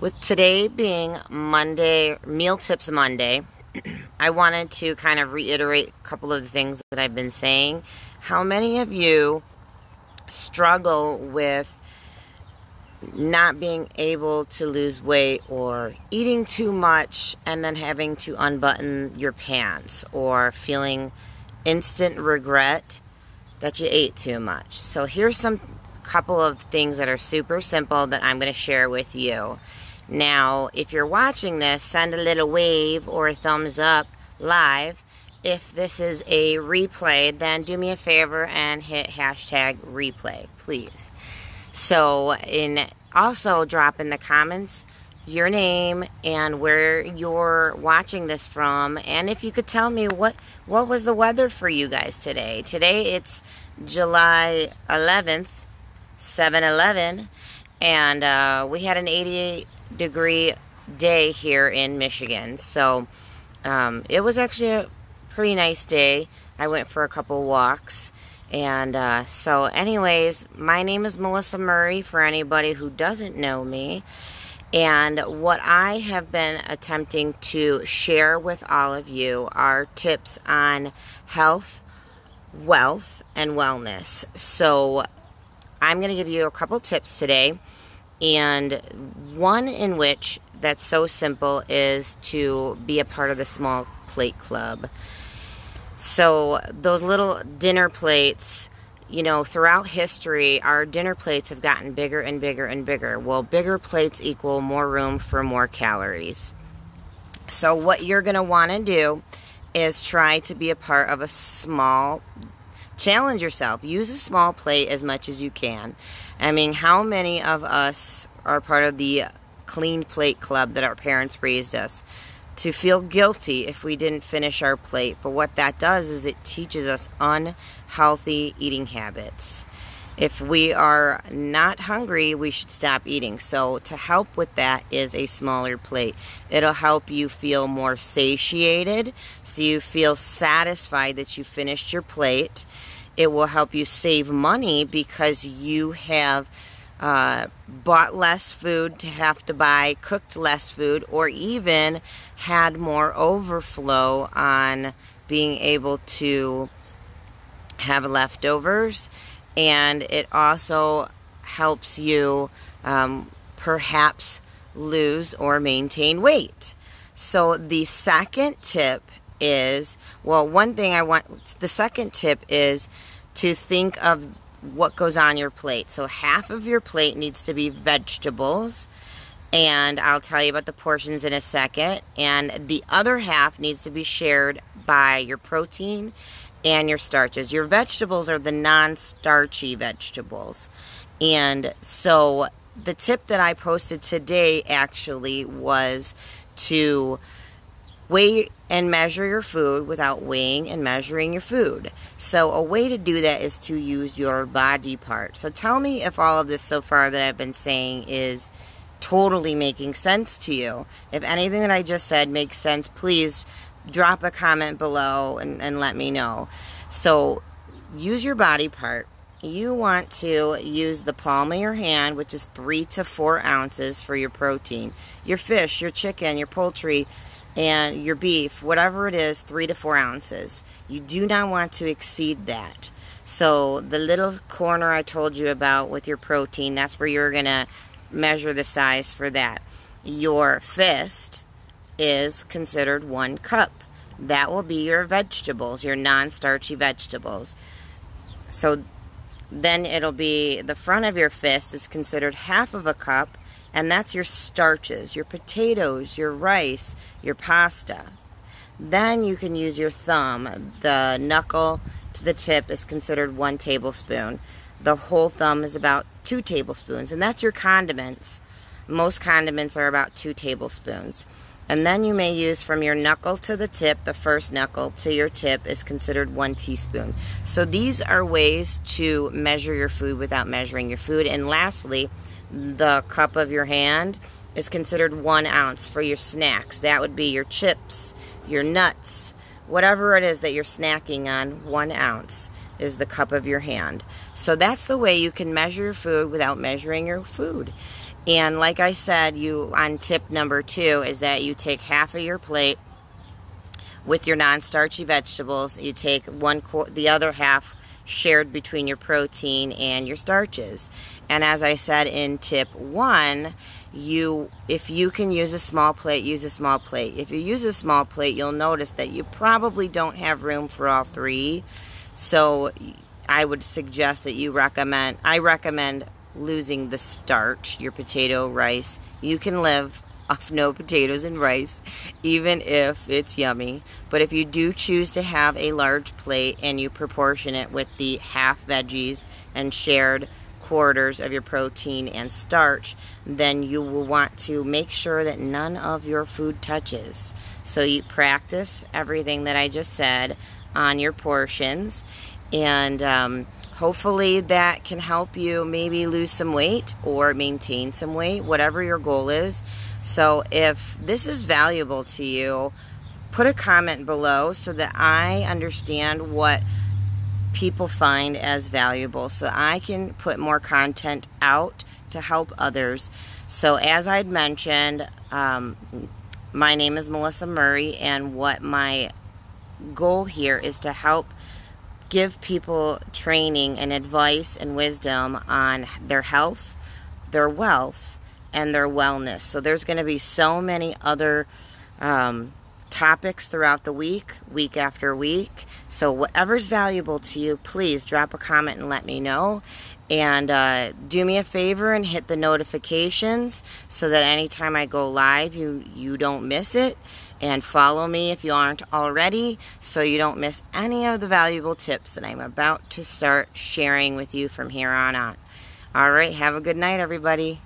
With today being Monday, Meal Tips Monday, I wanted to kind of reiterate a couple of the things that I've been saying. How many of you struggle with not being able to lose weight or eating too much and then having to unbutton your pants or feeling instant regret that you ate too much? So here's some couple of things that are super simple that I'm going to share with you. Now, if you're watching this, send a little wave or a thumbs up live. If this is a replay, then do me a favor and hit hashtag replay, please. So, in also drop in the comments your name and where you're watching this from and if you could tell me what what was the weather for you guys today today it's july 11th 7-eleven and uh, we had an 88 degree day here in Michigan. So um, it was actually a pretty nice day. I went for a couple walks. And uh, so, anyways, my name is Melissa Murray for anybody who doesn't know me. And what I have been attempting to share with all of you are tips on health, wealth, and wellness. So, I'm going to give you a couple tips today and one in which that's so simple is to be a part of the small plate club. So, those little dinner plates, you know, throughout history, our dinner plates have gotten bigger and bigger and bigger. Well, bigger plates equal more room for more calories. So, what you're going to want to do is try to be a part of a small challenge yourself. Use a small plate as much as you can. I mean, how many of us are part of the clean plate club that our parents raised us? To feel guilty if we didn't finish our plate. But what that does is it teaches us unhealthy eating habits. If we are not hungry, we should stop eating. So, to help with that is a smaller plate. It'll help you feel more satiated, so you feel satisfied that you finished your plate. It will help you save money because you have uh, bought less food to have to buy, cooked less food, or even had more overflow on being able to have leftovers and it also helps you um, perhaps lose or maintain weight. So the second tip is well, one thing I want, the second tip is to think of what goes on your plate. So half of your plate needs to be vegetables. And I'll tell you about the portions in a second. And the other half needs to be shared by your protein and your starches. Your vegetables are the non starchy vegetables. And so the tip that I posted today actually was to weigh and measure your food without weighing and measuring your food. So, a way to do that is to use your body part. So, tell me if all of this so far that I've been saying is totally making sense to you. If anything that I just said makes sense, please drop a comment below and, and let me know. So use your body part. You want to use the palm of your hand, which is three to four ounces for your protein. Your fish, your chicken, your poultry, and your beef, whatever it is, three to four ounces. You do not want to exceed that. So the little corner I told you about with your protein, that's where you're going to measure the size for that. Your fist is considered one cup. That will be your vegetables, your non-starchy vegetables. So then it'll be the front of your fist is considered half of a cup, and that's your starches, your potatoes, your rice, your pasta. Then you can use your thumb. The knuckle to the tip is considered one tablespoon. The whole thumb is about two tablespoons, and that's your condiments. Most condiments are about two tablespoons. And then you may use from your knuckle to the tip, the first knuckle to your tip is considered one teaspoon. So these are ways to measure your food without measuring your food. And lastly, the cup of your hand is considered one ounce for your snacks. That would be your chips, your nuts, whatever it is that you're snacking on, one ounce is the cup of your hand. So that's the way you can measure your food without measuring your food. And like I said, you on tip number two is that you take half of your plate with your non-starchy vegetables. You take one the other half shared between your protein and your starches. And as I said in tip one, you if you can use a small plate, use a small plate. If you use a small plate, you'll notice that you probably don't have room for all three. So I would suggest that you recommend I recommend losing the starch, your potato, rice. You can live off no potatoes and rice, even if it's yummy. But if you do choose to have a large plate and you proportion it with the half veggies and shared quarters of your protein and starch, then you will want to make sure that none of your food touches. So you practice everything that I just said on your portions and um, hopefully that can help you maybe lose some weight or maintain some weight, whatever your goal is. So if this is valuable to you, put a comment below so that I understand what people find as valuable so I can put more content out to help others. So as I'd mentioned, um, my name is Melissa Murray and what my goal here is to help give people training and advice and wisdom on their health, their wealth, and their wellness. So there's going to be so many other um, topics throughout the week, week after week. So whatever's valuable to you, please drop a comment and let me know. And uh, do me a favor and hit the notifications so that anytime I go live, you, you don't miss it. And follow me if you aren't already so you don't miss any of the valuable tips that I'm about to start sharing with you from here on out. All right, have a good night, everybody.